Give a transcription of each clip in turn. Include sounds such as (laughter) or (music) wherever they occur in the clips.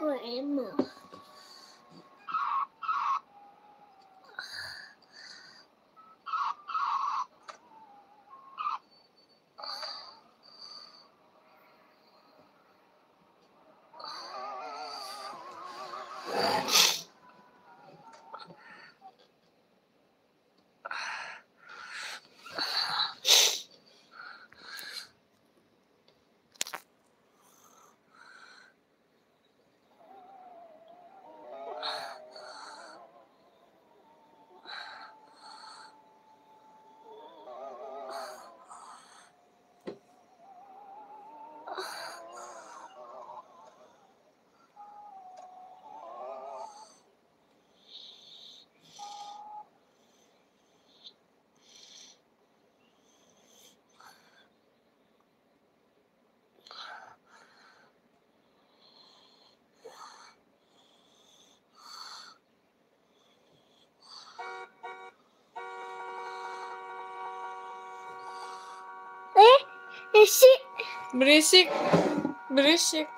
grandma. Yeah. Isi Berisik. Berisik.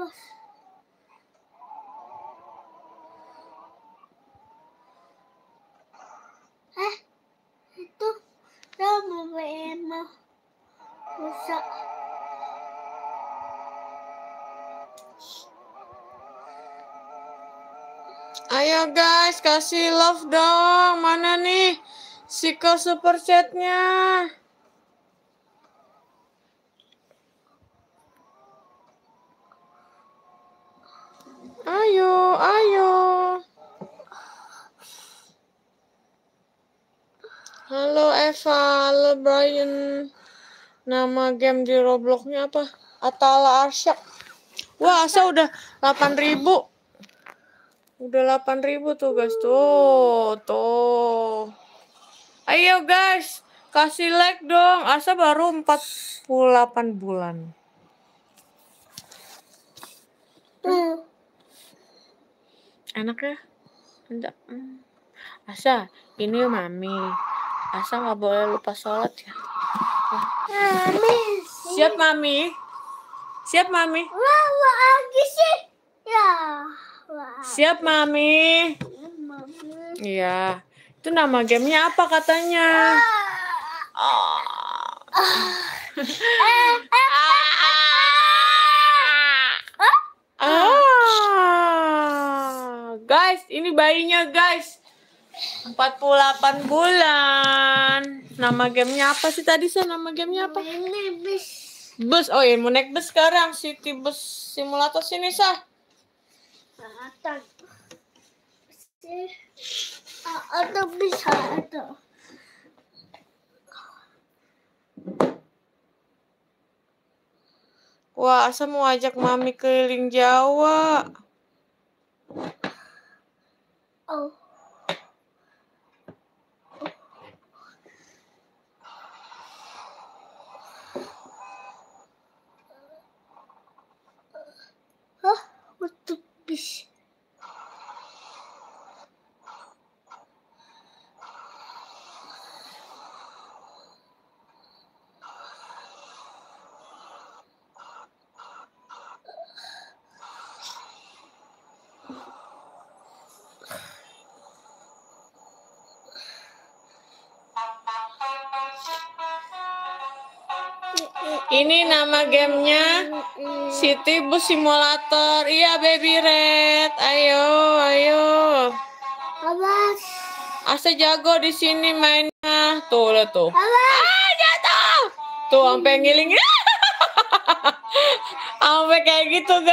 Eh, itu nama emang rusak. Ayo guys, kasih love dong. Mana nih si ke super chatnya? Ayo, ayo. Halo Eva, halo Brian. Nama game di Robloxnya apa? Atala Arsyak. Wah, Asa udah 8000. Udah 8000 tuh guys tuh. Tuh. Ayo guys, kasih like dong. Asa baru 48 bulan. Tuh. Enak ya? Enggak. Hmm. Asa, ini mami. Asa nggak boleh lupa sholat ya. Mami. Siap mami? Siap mami? Wah, wah, lagi sih. Ya. Wah. Siap mami? Mami. Iya. Itu nama gamenya apa katanya? Oh. Ah. Guys, ini bayinya guys. 48 bulan. Nama gamenya apa sih tadi sih? Nama gamenya apa? Bis. Bus. Oh iya, mau naik bus sekarang. City Bus Simulator sini, Sah. Atau. Atau bisa atau. Wah, Asa mau ajak Mami keliling Jawa. Oh. Peace. Ini nama gamenya City Bus Simulator. Iya, Baby Red. Ayo, ayo. Awas. Asa jago di sini mainnya. Tuh, lihat tuh. Awas. Ah, jatuh. Tuh, sampai ngiling. (laughs) Sampai kayak gitu, guys.